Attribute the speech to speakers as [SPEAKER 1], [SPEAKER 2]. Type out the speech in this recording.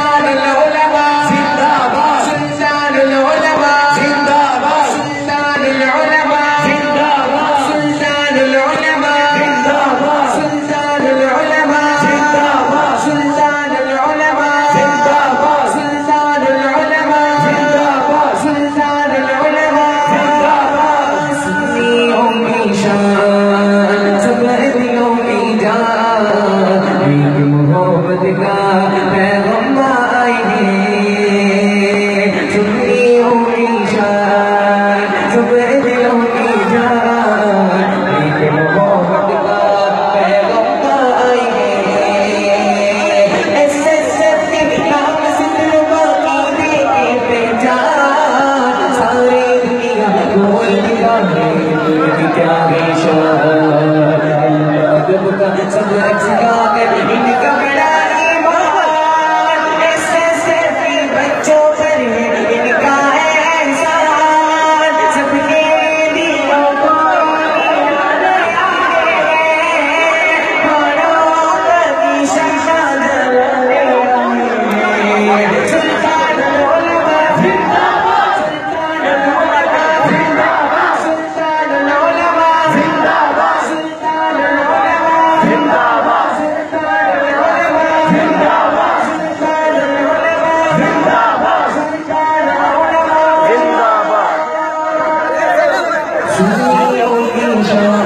[SPEAKER 1] سبحان الله Mexico, 自由又忧伤。